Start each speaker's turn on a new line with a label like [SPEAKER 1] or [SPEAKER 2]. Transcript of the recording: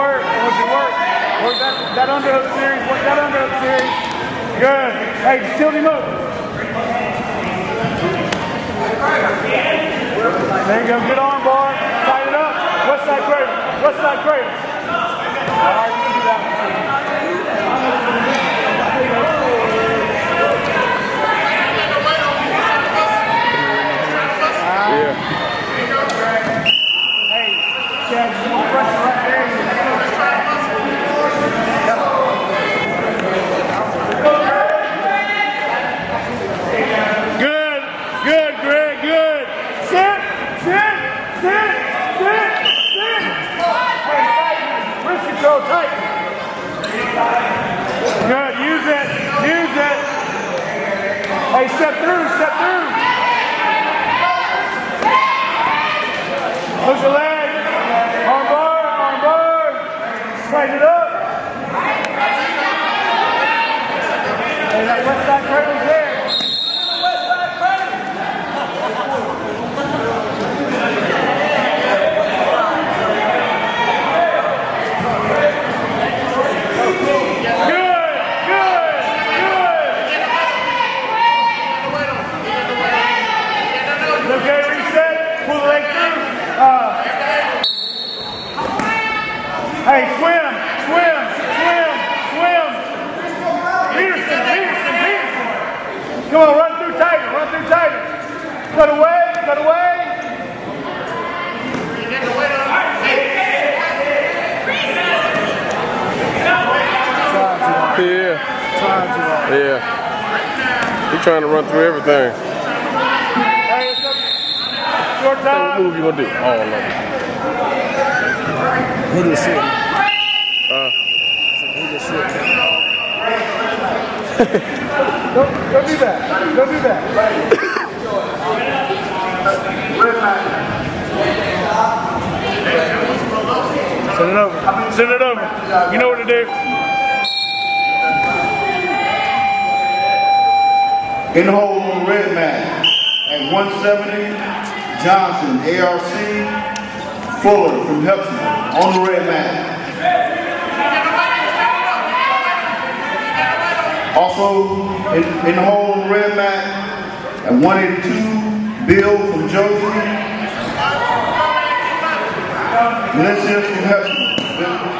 [SPEAKER 1] Work, what's your work? Work that, that underhook series, work that underhook series. Good. Hey, tilt him up. There you go, good arm bar. Tighten it up. West side cradle. West side cradle. All right, you can do that
[SPEAKER 2] Yeah.
[SPEAKER 1] Hey, Chad, you want pressure right there? Good, good, Greg, good. Sit, sit, sit, sit, sit. Hey, control, tighten. Good, use it, use it. Hey, step through, step through. Push your leg. Arm bar, arm bar. It up. Hey, that side there. Good, good, good. Okay, reset. Pull the leg through. Uh, hey, swim, swim, swim, swim. Peterson, Peterson, Peterson. Come on, run through tighter, run through tighter. Cut away, cut away.
[SPEAKER 2] Yeah. Yeah. He trying to run through everything.
[SPEAKER 1] Hey, it's up. Short
[SPEAKER 2] What move you gonna do? All of it.
[SPEAKER 3] He just shit.
[SPEAKER 2] Uh,
[SPEAKER 3] He just shit.
[SPEAKER 1] Don't, don't do that. Don't do that. Send it over. Send it over. You know what to do.
[SPEAKER 4] In the hole on the red mat at 170, Johnson, ARC, Fuller from Hephzibah on the red mat. Also, in, in the hole on the red mat at 182, Bill from Josey, Melissa from Hephzibah.